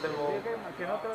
tengo. Que no te lo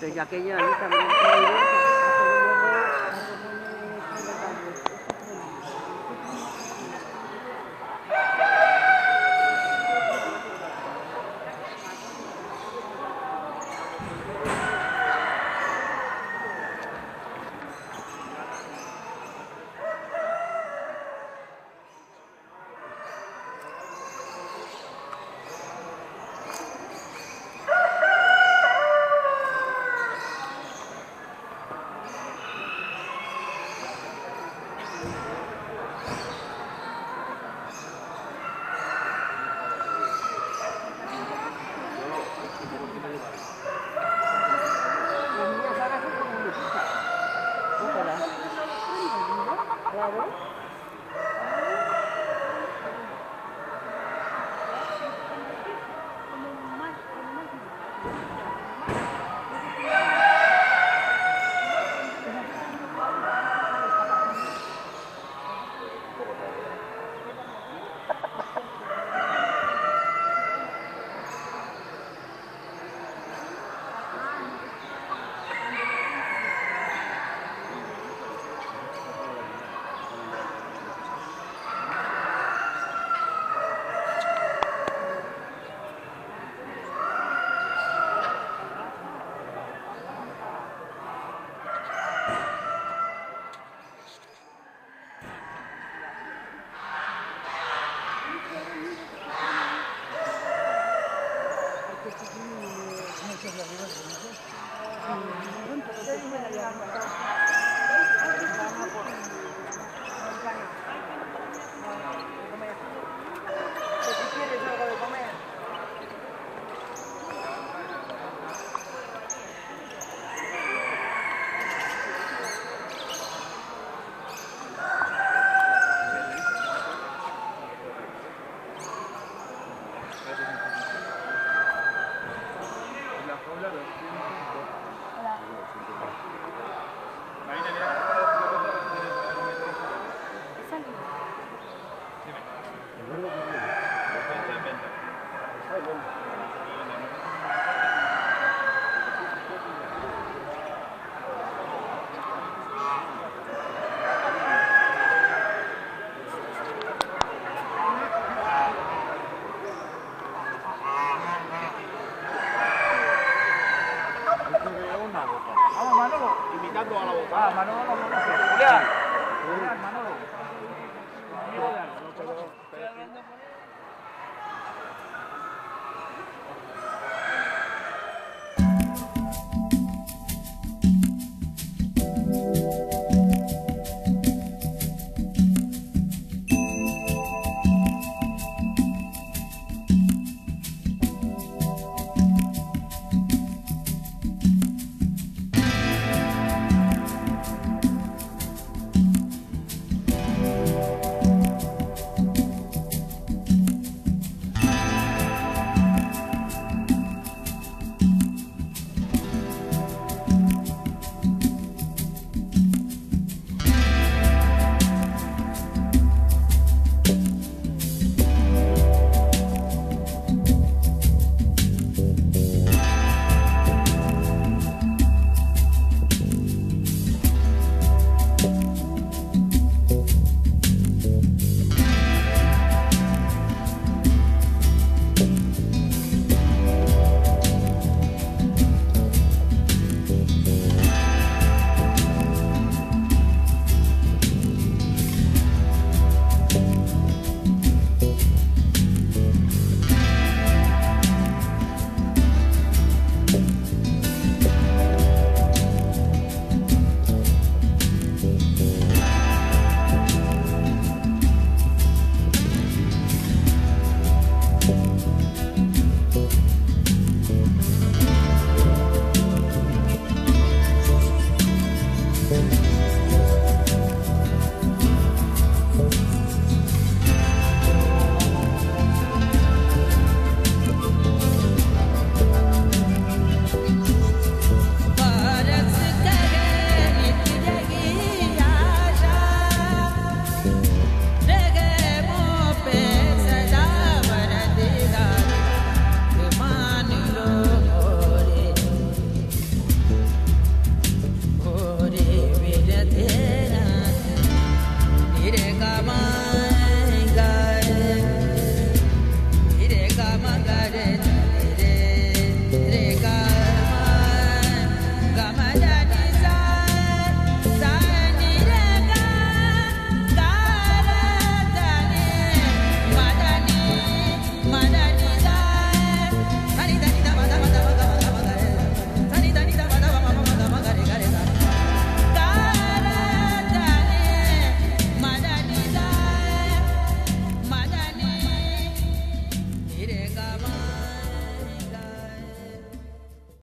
Los grandotes, y aquella 啊，马龙，马龙，对呀。